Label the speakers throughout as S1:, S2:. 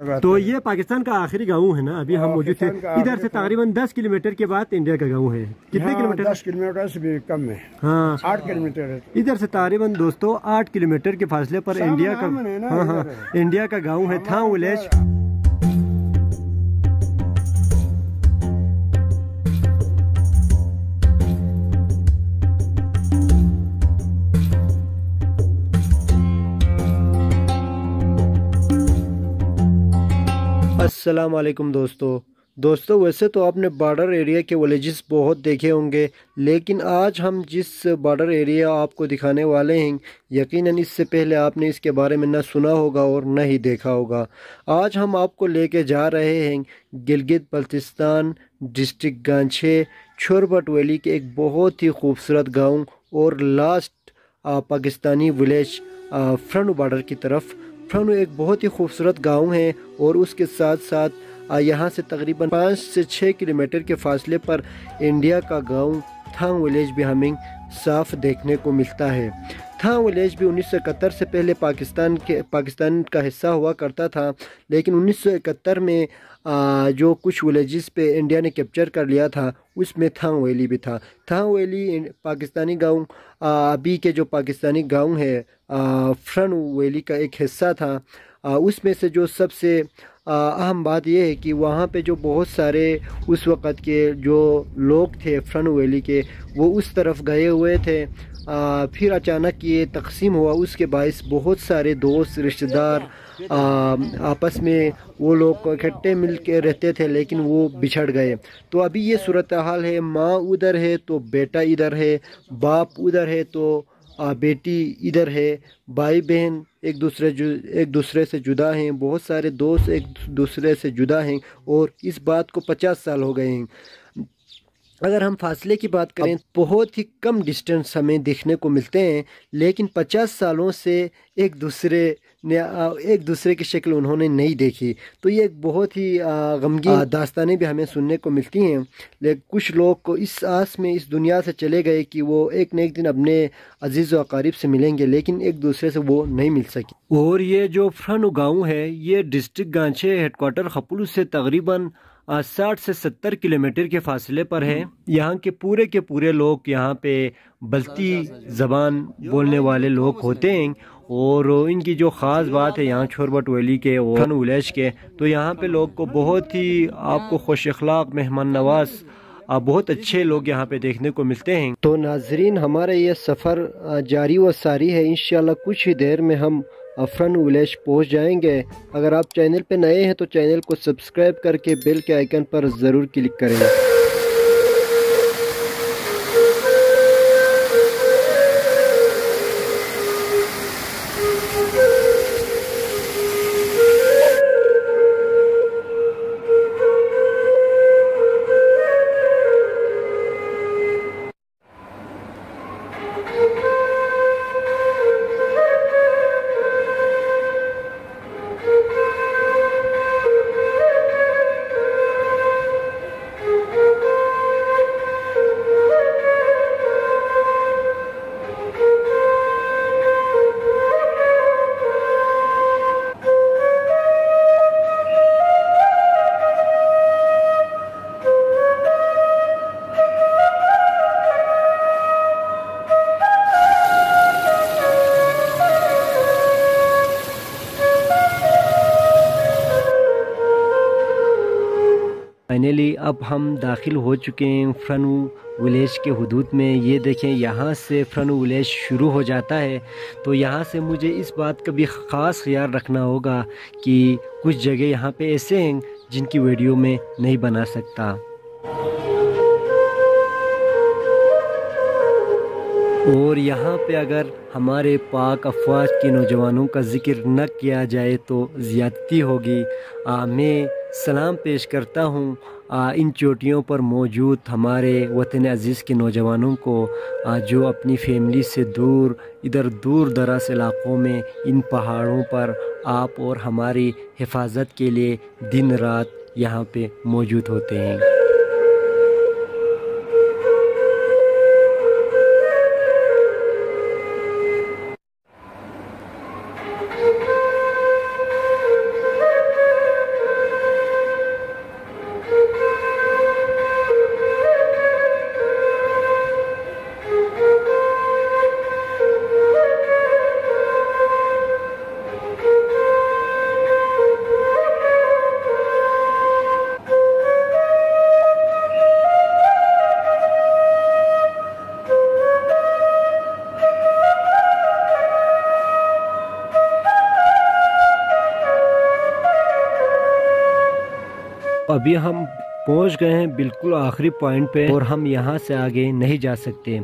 S1: तो ये पाकिस्तान का आखिरी गाँव है ना अभी हम
S2: हाँ,
S1: मौजूद थे। इधर से तकरीबन 10 किलोमीटर के बाद इंडिया का गाँव है। कितने किलोमीटर?
S2: दस किलोमीटर से भी कम है।
S1: हाँ।
S2: आठ किलोमीटर है।
S1: इधर से तकरीबन दोस्तों आठ किलोमीटर के फासले पर इंडिया का
S2: है
S1: हाँ हाँ इंडिया का गाँव है था विलेज वालेकुम दोस्तों। दोस्तों, वैसे तो आपने बॉर्डर एरिया के विलेजेस बहुत देखे होंगे, लेकिन आज हम जिस बॉर्डर एरिया आपको दिखाने वाले हैं, यकीनन इससे पहले आपने इसके बारे में ना सुना होगा और ना ही देखा होगा। आज हम आपको लेके जा रहे हैं गिलगित बल्तिस्तान डिस्ट्रिक्ट गांछे, छोरबट वैली के एक बहुत ही खूबसूरत गाँव और last Pakistani village front border की तरफ़ फ्रंट एक बहुत ही खूबसूरत गाँव है और उसके साथ साथ यहाँ से तकरीबन पाँच से छः किलोमीटर के फासले पर इंडिया का गाँव थांग विलेज भी हमें साफ़ देखने को मिलता है। थांग विलेज भी 1971 से पहले पाकिस्तान के पाकिस्तान का हिस्सा हुआ करता था लेकिन 1971 में आ, जो कुछ विलेजेस पे इंडिया ने कैप्चर कर लिया था उसमें थांग वैली भी था। थांग वैली पाकिस्तानी गाँव अभी के जो पाकिस्तानी गाँव है फ्रन वैली का एक हिस्सा था आ, उसमें से जो सबसे अहम बात यह है कि वहाँ पे जो बहुत सारे उस वक़्त के जो लोग थे फ्रन वैली के वो उस तरफ़ गए हुए थे फिर अचानक ये तकसीम हुआ उसके बायस बहुत सारे दोस्त रिश्तेदार आपस में वो लोग इकट्ठे मिल के रहते थे लेकिन वो बिछड़ गए। तो अभी ये सूरत हाल है माँ उधर है तो बेटा इधर है बाप उधर है तो आ, बेटी इधर है भाई बहन एक दूसरे एक दूसरे से जुदा हैं बहुत सारे दोस्त एक दूसरे से जुदा हैं और इस बात को पचास साल हो गए हैं। अगर हम फासले की बात करें बहुत ही कम डिस्टेंस हमें देखने को मिलते हैं लेकिन पचास सालों से एक दूसरे ने एक दूसरे की शक्ल उन्होंने नहीं देखी। तो ये एक बहुत ही आ, गमगीन दास्तानें भी हमें सुनने को मिलती हैं। लेकिन कुछ लोग को इस आस में इस दुनिया से चले गए कि वो एक न एक दिन अपने अज़ीज़ अकारीब से मिलेंगे लेकिन एक दूसरे से वो नहीं मिल सके। और ये जो फ्रन गाँव है ये डिस्ट्रिक्ट गांछे हेडक्वार्टर खपुल से तकरीबन साठ से सत्तर किलोमीटर के फासले पर है। यहाँ के पूरे के पूरे लोग यहाँ पे बल्ती ज़बान बोलने वाले लोग होते हैं और इनकी जो ख़ास बात है यहाँ छोरबट वैली के फन विलेज के तो यहाँ पे लोग को बहुत ही आपको खुश अखलाक मेहमान नवाज़ बहुत अच्छे लोग यहाँ पे देखने को मिलते हैं। तो नाजरीन, हमारा ये सफ़र जारी व सारी है। इन कुछ ही देर में हम अफरन विलेज पहुँच जाएँगे। अगर आप चैनल पर नए हैं तो चैनल को सब्सक्राइब करके बेल के आइकन पर ज़रूर क्लिक करें। अब हम दाखिल हो चुके हैं फ्रनू विलेज के हदूद में। ये देखें यहाँ से फ्रनू विलेज शुरू हो जाता है। तो यहाँ से मुझे इस बात का भी ख़ास ख्याल रखना होगा कि कुछ जगह यहाँ पे ऐसे हैं जिनकी वीडियो में नहीं बना सकता। और यहाँ पे अगर हमारे पाक अफवाज के नौजवानों का ज़िक्र न किया जाए तो ज़्यादती होगी। आ, मैं सलाम पेश करता हूँ इन चोटियों पर मौजूद हमारे वतन अज़ीज़ के नौजवानों को जो अपनी फैमिली से दूर, इधर दूर दराज इलाक़ों में, इन पहाड़ों पर आप और हमारी हिफाजत के लिए दिन रात यहाँ पे मौजूद होते हैं। अभी हम पहुँच गए हैं बिल्कुल आखिरी पॉइंट पे और हम यहाँ से आगे नहीं जा सकते।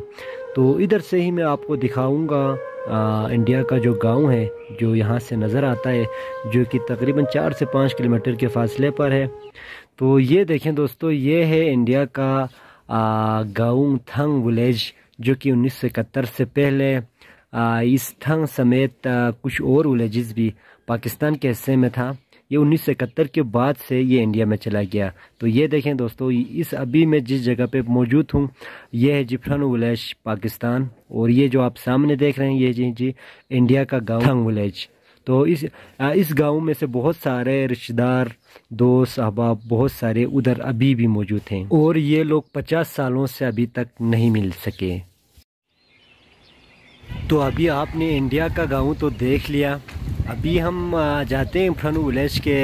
S1: तो इधर से ही मैं आपको दिखाऊँगा इंडिया का जो गाँव है जो यहाँ से नज़र आता है जो कि तकरीबन चार से पाँच किलोमीटर के फासले पर है। तो ये देखें दोस्तों ये है इंडिया का गाँव थंग विलेज जो कि उन्नीस सौ इकहत्तर से पहले आ, इस थंग समेत आ, कुछ और विलेजेस भी पाकिस्तान के हिस्से में था। ये उन्नीस सौ इकहत्तर के बाद से ये इंडिया में चला गया। तो ये देखें दोस्तों, इस अभी मैं जिस जगह पे मौजूद हूँ, ये है जिफरान विलेज, पाकिस्तान। और ये जो आप सामने देख रहे हैं, ये जी जी इंडिया का गाँव विलेज। तो इस इस गाँव में से बहुत सारे रिश्तेदार, दोस्त, अहबाब, बहुत सारे उधर अभी भी मौजूद हैं। और ये लोग पचास सालों से अभी तक नहीं मिल सके। तो अभी आपने इंडिया का गाँव तो देख लिया। अभी हम जाते हैं फ्रन विलेज के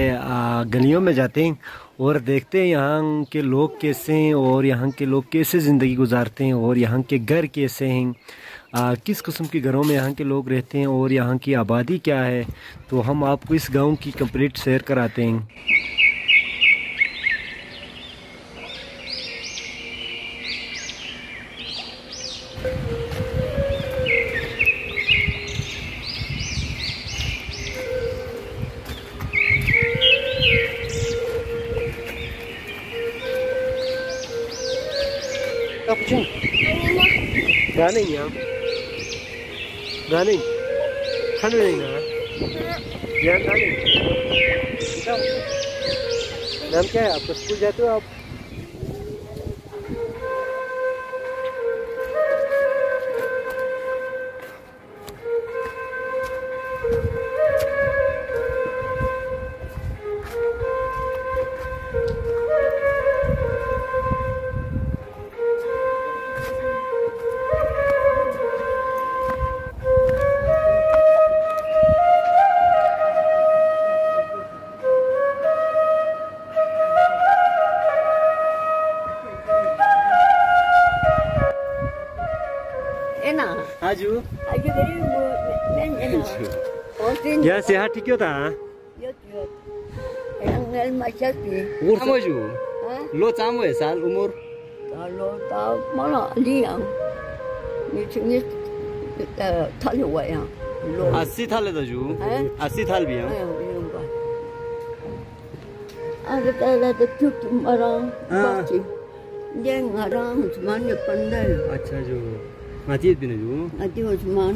S1: गलियों में जाते हैं और देखते हैं यहाँ के लोग कैसे हैं और यहाँ के लोग कैसे ज़िंदगी गुजारते हैं और यहाँ के घर कैसे हैं। आ, किस किस्म के घरों में यहाँ के लोग रहते हैं और यहाँ की आबादी क्या है। तो हम आपको इस गाँव की कंप्लीट सैर कराते हैं। Ya. Galing. Saan galing na? Yan galing. Ikaw. नाम क्या है आपका स्कूल जाते हो आप Ya sehat ठीक हो था
S3: Yot yot. Yang ngel macam ni.
S4: umur sama ju
S3: Ha?
S4: lo sama ya sal umur
S3: Kalau tahu mana liang. Ni cini eh tali wa. Lo.
S4: अस्सी थाल है तो जू
S3: हैं?
S4: अस्सी थाल भी है.
S3: Ada ada ada tutu marang.
S4: Ah.
S3: Baci. Dia ngarang semuanya pandai.
S4: अच्छा जो माती भी ना जू
S3: Nanti Osman.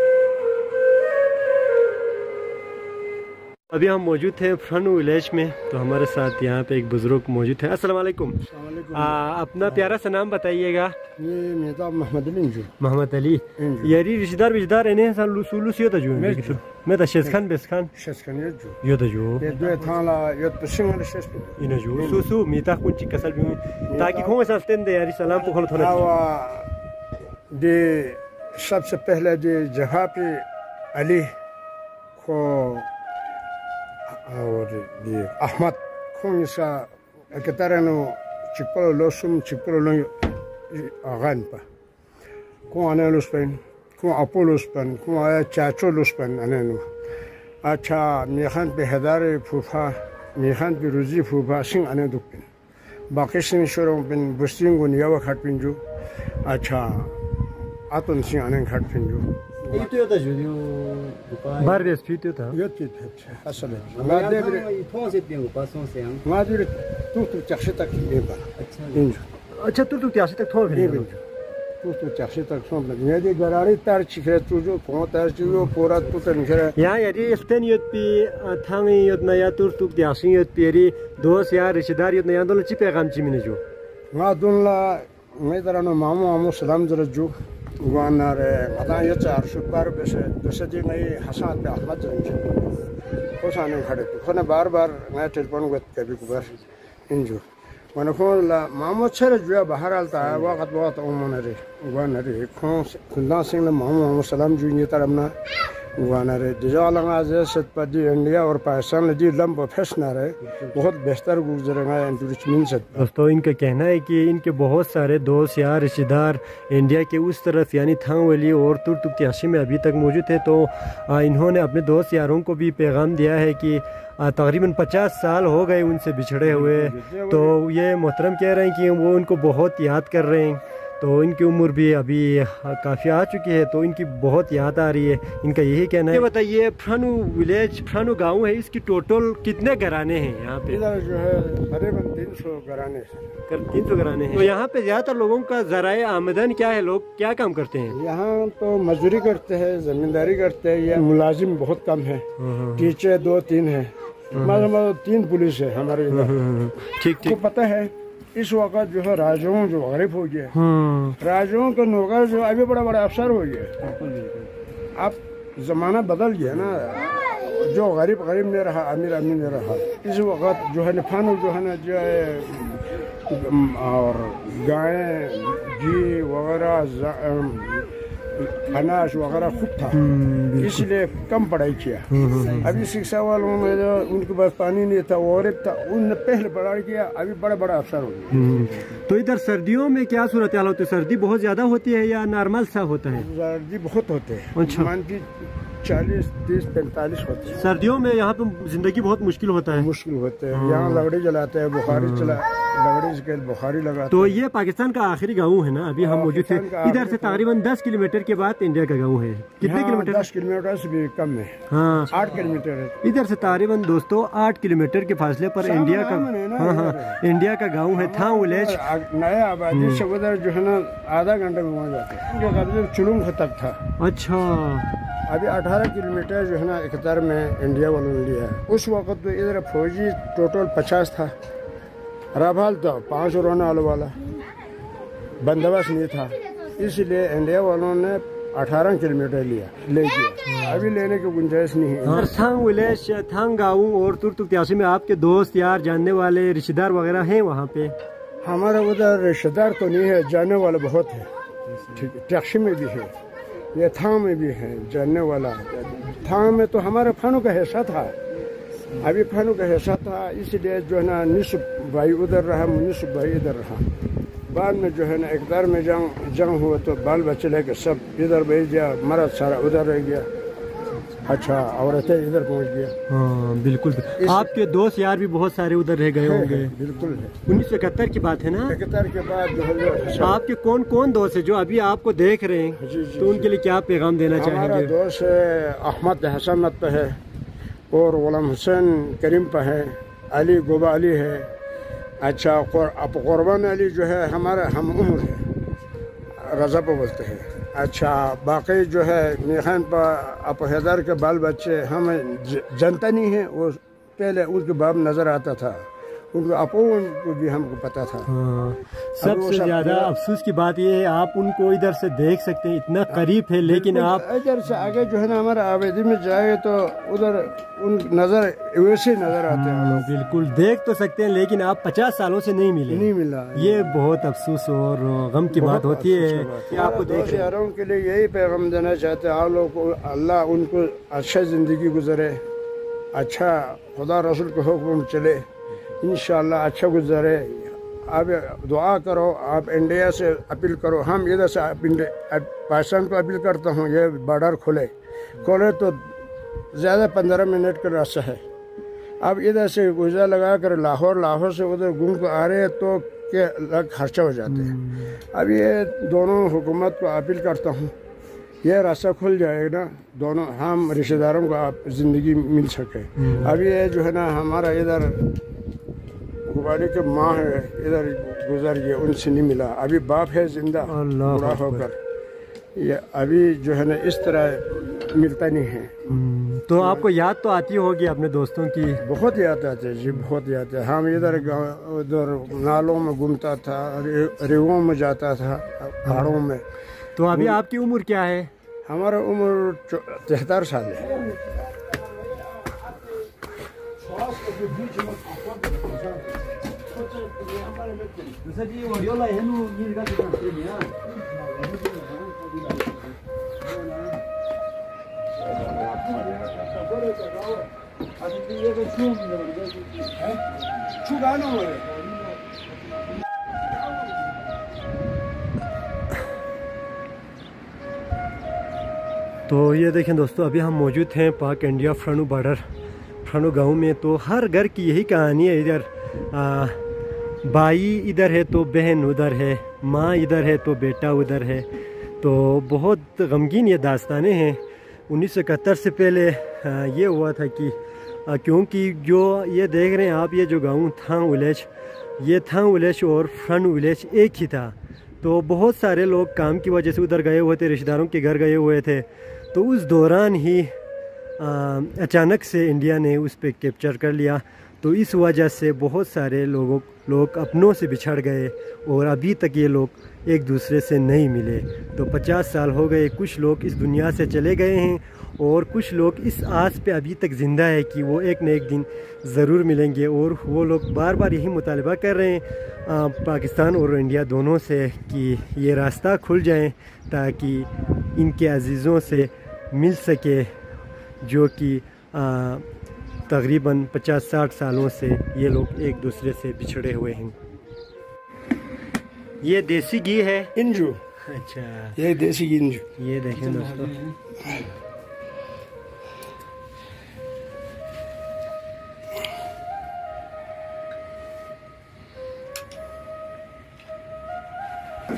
S1: अभी हम मौजूद थे फ्रन विलेज में तो हमारे साथ यहाँ पे एक बुज़ुर्ग मौजूद है। अस्सलाम वालेकुम अपना प्यारा सा नाम बताइएगा।
S2: ये मोहम्मद अली
S1: मोहम्मद अली। यारी रिश्तेदार रिश्तेदार इन्हें सान लुसुलु सियो तजू
S2: मैं
S1: तो शेखन बेसखान
S2: शस्कन यजू
S1: यो तजू
S2: ये दो थाला यत पसिंग वाले शस्क
S1: इन जू। सु सु मीता कसल भी ताकि खों सस्तेन दे यारी सलाम थोड़ा।
S2: दे सबसे पहले दे जगह पे अली को और दे अहमद इसा कतरनो चिपलो लोसुम चिपलो लो आगान पा को आने लुस्पेन को अपोलोस्पेन को आया चाचो लुस्पेन आने अच्छा मेखान पे हदारे फूफा मेखान पे रुजी फूफा सिंह आने दुपिन बाकी सिंह शोरों पिन बुस्तिंग गुन यावा खाट पिंजू अच्छा आतुन सिंह आने
S4: 이때다 주요
S1: 바르데스
S2: 피트다 요치 아슬레
S4: 마데브레 이 통세 띵고
S2: 바송세양 마데르
S4: 투투
S1: 착시타 키메바
S2: 인주 아차 투투 착시타 토르네 투투 착시타 솜라 네데
S1: 가라리 타르 치페 투조 포타 주요 포라 투테 니라 야 야디 스텐
S2: 요피 탕이 요나 야 투투 갸신 요피리 도스 야 리시다리 요나 얀돌 치페 감치미네 주 nga dunla ngai tarano mamu amu salam jara ju 우간나레 마다여 자르슈바르 베세 베세디 나이 하산 때 아마 전지 고사는 가르 코나 바르바르 나 텔폰 고 때비 고버 인주. 만코라 마모체레 주야 바하랄타 와가트 와타 오모나레 우간나레 콘 군다싱나 마모 살람 주니 따람나 रे दिजालंगा जे सतपदी इंडिया और पाकिस्तान दी लम प्रोफेशनल है बहुत बेहतर गुजरेगा एंटूरिचमेंट से
S5: दोस्तों इनका कहना है कि इनके बहुत सारे दोस्त या रिश्तेदार इंडिया के उस तरफ़ यानी थांग वैली और तुर तुक्याशी में अभी तक मौजूद थे तो इन्होंने अपने दोस्त यारों को भी पैगाम दिया है कि तकरीबन 50 साल हो गए उनसे बिछड़े हुए। तो ये मोहतरम कह रहे हैं कि वो उनको बहुत याद कर रहे हैं। तो इनकी उम्र भी अभी काफ़ी आ चुकी है तो इनकी बहुत याद आ रही है। इनका यही कहना है। बताइए फ्रानू विलेज फ्रानू गाँव है इसकी टोटल कितने घराने हैं यहाँ पे?
S2: इधर जो है करीबन तीन सौ घराने
S5: कर तीन सौ घराने हैं। तो यहाँ पे ज़्यादातर लोगों का जराए आमदन क्या है? लोग क्या काम करते हैं?
S2: यहाँ तो मजदूरी करते हैं जमींदारी करते हैं या मुलाजिम बहुत कम है। टीचर दो तीन है। मतलब तीन पुलिस है हमारे इधर।
S5: ठीक ठीक।
S2: पता है इस वक्त जो है राजाओं जो गरीब हो गए।
S5: हम्म।
S2: राजाओं के नौकर जो अभी बड़ा बड़ा अफसर हो गए। अब जमाना बदल गया ना। जो गरीब गरीब नहीं रहा अमीर अमीर नहीं रहा। इस वक्त जो है नफानो जो है ना जो है और गायें घी वगैरह अनाज वगैरह खूब था। इसलिए कम पढ़ाई किया। अभी शिक्षा वालों में जो उनके पास पानी नहीं था वो गरीब था उनने पहले पढ़ाई किया अभी बड़ा बड़ा असर हो गया।
S5: हम्म। तो इधर सर्दियों में क्या सूरत हाल होती है? सर्दी बहुत ज़्यादा होती है या नॉर्मल सा होता है?
S2: सर्दी बहुत होते हैं।
S5: अच्छा।
S2: की चालीस तीस पैंतालीस होते हैं।
S5: सर्दियों में यहाँ पे ज़िंदगी बहुत मुश्किल होता है।
S2: मुश्किल होते हैं। यहाँ लकड़ी जलाते हैं बुखारी चला लकड़ी से बुखारी लगाते
S5: तो ये पाकिस्तान का आखिरी गाँव है ना? अभी हम मौजूद थे। इधर से तकरीबन 10 किलोमीटर के बाद इंडिया का गाँव है। कितने किलोमीटर?
S2: दस किलोमीटर से भी कम है।
S5: हाँ।
S2: आठ किलोमीटर है।
S5: इधर से तकरीबन दोस्तों आठ किलोमीटर के फासले पर इंडिया का
S2: है
S5: हाँ हाँ। इंडिया का गाँव है था विलेज
S2: नया आबादी से उधर जो है ना आधा घंटे में वहाँ जाते हैं। तक था।
S5: अच्छा।
S2: अभी 18 किलोमीटर जो है ना इकहत्तर में इंडिया वालों ने लिया है। उस वक्त तो इधर फौजी टोटल 50 था। रफाल तो पाँच रोने वालों वाला। बंदोबस्त नहीं था। इसलिए इंडिया वालों ने 18 किलोमीटर लिया ले लिया अभी लेने की गुंजाइश नहीं है।
S5: और थांग विलेज थांग गाँव और तुर्तुक्यासी में आपके दोस्त यार जानने वाले रिश्तेदार वगैरह हैं वहाँ पे?
S2: हमारा उधर रिश्तेदार तो नहीं है जाने वाला बहुत है। ठीक है टैक्सी में भी है। ये था में भी है, जानने वाला। था में तो हमारा फानू का हिस्सा था। अभी फानू का हिस्सा था इसलिए जो है ना निश भाई उधर रहा मुनिसुफ भाई इधर रहा। बाद में जो है ना इकदार में जंग जंग हुआ तो बाल बच्चे लेके सब इधर भेज दिया मरद सारा उधर रह गया। अच्छा औरतें इधर पहुँच गया।
S5: हाँ बिल्कुल। आपके दोस्त यार भी बहुत सारे उधर रह गए होंगे।
S2: बिल्कुल
S5: उन्नीस सौ इकहत्तर की बात है ना?
S2: इकहत्तर के बाद है
S5: आपके कौन कौन दोस्त है जो अभी आपको देख रहे हैं?
S2: जी, जी,
S5: तो उनके लिए क्या पैगाम देना चाहेंगे?
S2: दोस्त अहमद हसनत पे है और गुलाम हुसैन करीम पे है अली गोबा अली है। अच्छा अब कुरबान अली जो है हमारा हम उम्र है रजा पे बोलते हैं। अच्छा बाकी जो है मेखान पर अप हैदर के बाल बच्चे, हम जनता नहीं है, वो पहले उसके बाप नज़र आता था। उनको अपो को भी हमको पता था।
S5: हाँ, सबसे
S2: सब
S5: ज़्यादा अफसोस की बात यह है आप उनको इधर से देख सकते हैं इतना करीब है लेकिन आप
S2: इधर से आगे जो है ना हमारा आवेदी में जाए तो उधर उन नज़र वैसे नज़र आते हैं
S5: हाँ, बिल्कुल देख तो सकते हैं लेकिन आप पचास सालों से नहीं मिले।
S2: नहीं मिला
S5: ये बहुत अफसोस और गम की बात होती है कि आपको देख रहे
S2: के लिए यही पैगाम देना चाहते हैं आप लोग को अल्लाह उनको अच्छा ज़िंदगी गुजरे अच्छा खुदा रसूल के हुक्म चले। इन अच्छा गुजरे आप दुआ करो आप इंडिया से अपील करो। हम इधर से पाकिस्तान को अपील करता हूँ ये बॉर्डर खोले। खोले तो ज़्यादा पंद्रह मिनट का रास्ता है। अब इधर से गुजरा लगा कर लाहौर लाहौर से उधर घूम कर आ रहे हैं तो के अलग खर्चा हो जाते हैं। अब ये दोनों हुकूमत को अपील करता हूँ ये रास्ता खुल जाएगा ना दोनों हम रिश्तेदारों को आप ज़िंदगी मिल सके। अब ये जो है ना हमारा इधर गुबारी के माँ है इधर गुजर गए उनसे नहीं मिला। अभी बाप है ज़िंदा। बुरा होकर। ये अभी जो है ना इस तरह मिलता नहीं है।
S5: हम्म, तो आपको याद तो आती होगी अपने दोस्तों की।
S2: बहुत याद आती है जी बहुत याद है। हम इधर गाँव- उधर नालों में घूमता था रेवों में जाता था पहाड़ों में।
S5: तो अभी आपकी उम्र क्या है?
S2: हमारा उम्र तिहत्तर साल है।
S5: तो ये देखें दोस्तों अभी हम मौजूद हैं पाक इंडिया फ्रंट बॉर्डर। फ्रानू गाँव में तो हर घर की यही कहानी है इधर। भाई इधर है तो बहन उधर है माँ इधर है तो बेटा उधर है। तो बहुत गमगीन ये दास्तानें हैं। उन्नीस सौ इकहत्तर से पहले आ, ये हुआ था कि आ, क्योंकि जो ये देख रहे हैं आप ये जो गाँव थांग विलेज ये थांग विलेज और फ्रन विलेज एक ही था। तो बहुत सारे लोग काम की वजह से उधर गए हुए थे रिश्तेदारों के घर गए हुए थे। तो उस दौरान ही अचानक से इंडिया ने उस पर कैप्चर कर लिया तो इस वजह से बहुत सारे लोगों लोग अपनों से बिछड़ गए और अभी तक ये लोग एक दूसरे से नहीं मिले। तो 50 साल हो गए कुछ लोग इस दुनिया से चले गए हैं और कुछ लोग इस आस पे अभी तक ज़िंदा है कि वो एक न एक दिन ज़रूर मिलेंगे और वो लोग बार बार यही मुतालबा कर रहे हैं आ, पाकिस्तान और इंडिया दोनों से कि ये रास्ता खुल जाए ताकि इनके अजीज़ों से मिल सके जो कि तकरीबन 50-60 सालों से ये लोग एक दूसरे से बिछड़े हुए हैं। ये देसी घी है?
S2: इंजू।
S5: अच्छा।
S2: ये देसी घी इंजू।
S5: ये देखें दोस्तों।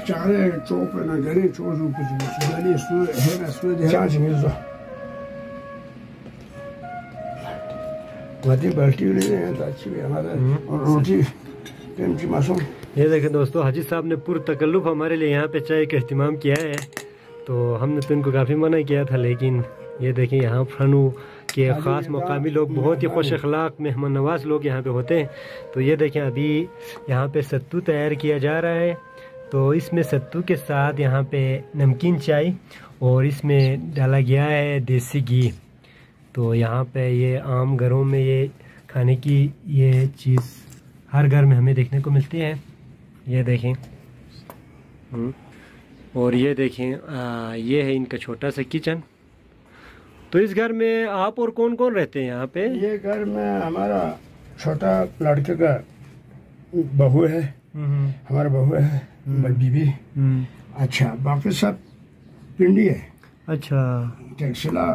S2: चारे चौप ना गरे चोजू कुछ गले सु है ना सु दे वादी बाल्टी ले ताची में हमारा और रोटी टेमची मासूम
S5: ये देखें दोस्तों हाजी साहब ने पूरा तकल्लुफ़ हमारे लिए यहाँ पे चाय का अहतमाम किया है तो हमने तो इनको काफ़ी मना किया था लेकिन ये देखें यहाँ फनू के ख़ास मकामी लोग बहुत ही खुश अखलाक मेहमान नवाज़ लोग यहाँ पे होते हैं तो ये देखें अभी यहाँ पे सत्तू तैयार किया जा रहा है तो इसमें सत्तू के साथ यहाँ पे नमकीन चाय और इसमें डाला गया है देसी घी। तो यहाँ पे ये आम घरों में ये खाने की ये चीज़ हर घर में हमें देखने को मिलती है। ये देखें। हम्म। और ये देखें आ, ये है इनका छोटा सा किचन। तो इस घर में आप और कौन कौन रहते हैं यहाँ पे?
S2: ये घर में हमारा छोटा लड़के का बहू है।
S5: हम्म,
S2: हमारा बहू है बीबी
S5: हम्म।
S2: अच्छा बाकी सब पिंडी है।
S5: अच्छा।
S2: टैक्सिला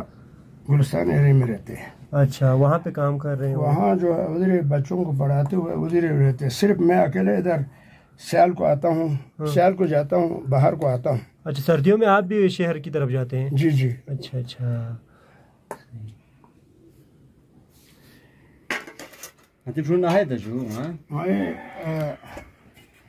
S2: गुलस्तान एरिया में रहते हैं।
S5: अच्छा वहाँ पे काम कर रहे हैं
S2: वहाँ जो है उधर बच्चों को पढ़ाते हुए उधर ही रहते हैं। सिर्फ़ मैं अकेले इधर सैल को आता हूँ सैल को जाता हूँ बाहर को आता हूँ।
S5: अच्छा सर्दियों में आप भी शहर की तरफ़ जाते हैं?
S2: जी जी।
S5: अच्छा अच्छा।
S4: Hati pun dah ada ju, ha?
S2: मैं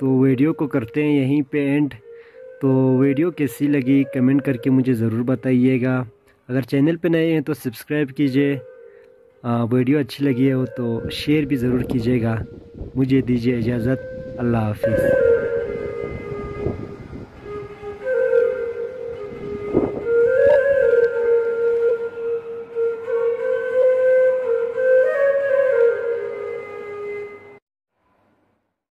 S5: तो वीडियो को करते हैं यहीं पे एंड तो वीडियो कैसी लगी कमेंट करके मुझे ज़रूर बताइएगा। अगर चैनल पे नए हैं तो सब्सक्राइब कीजिए। वीडियो अच्छी लगी हो तो शेयर भी ज़रूर कीजिएगा। मुझे दीजिए इजाज़त। अल्लाह हाफिज़।